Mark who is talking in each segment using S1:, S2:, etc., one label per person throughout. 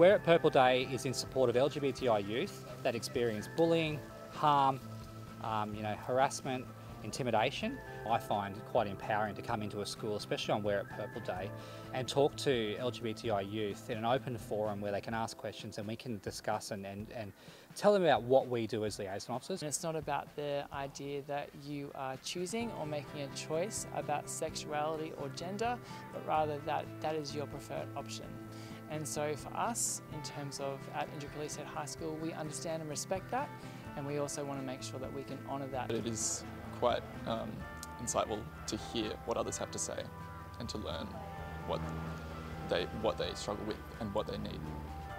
S1: Wear It Purple Day is in support of LGBTI youth that experience bullying, harm, um, you know, harassment, intimidation. I find it quite empowering to come into a school, especially on Wear It Purple Day, and talk to LGBTI youth in an open forum where they can ask questions and we can discuss and, and, and tell them about what we do as liaison officers.
S2: And it's not about the idea that you are choosing or making a choice about sexuality or gender, but rather that that is your preferred option. And so for us, in terms of at Indooroopilly State High School, we understand and respect that, and we also want to make sure that we can honour that.
S3: It is quite um, insightful to hear what others have to say and to learn what they, what they struggle with and what they need.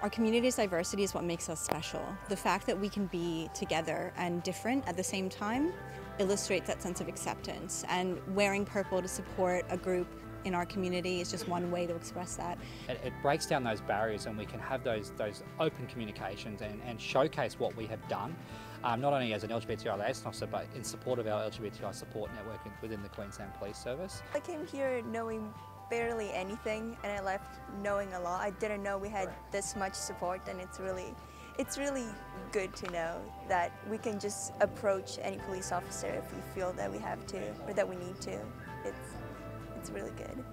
S4: Our community's diversity is what makes us special. The fact that we can be together and different at the same time illustrates that sense of acceptance. And wearing purple to support a group in our community is just one way to express that.
S1: It, it breaks down those barriers and we can have those, those open communications and, and showcase what we have done, um, not only as an LGBTI liaison officer, but in support of our LGBTI support network within the Queensland Police Service.
S5: I came here knowing barely anything and I left knowing a lot. I didn't know we had this much support and it's really it's really good to know that we can just approach any police officer if we feel that we have to or that we need to. It's it's really good.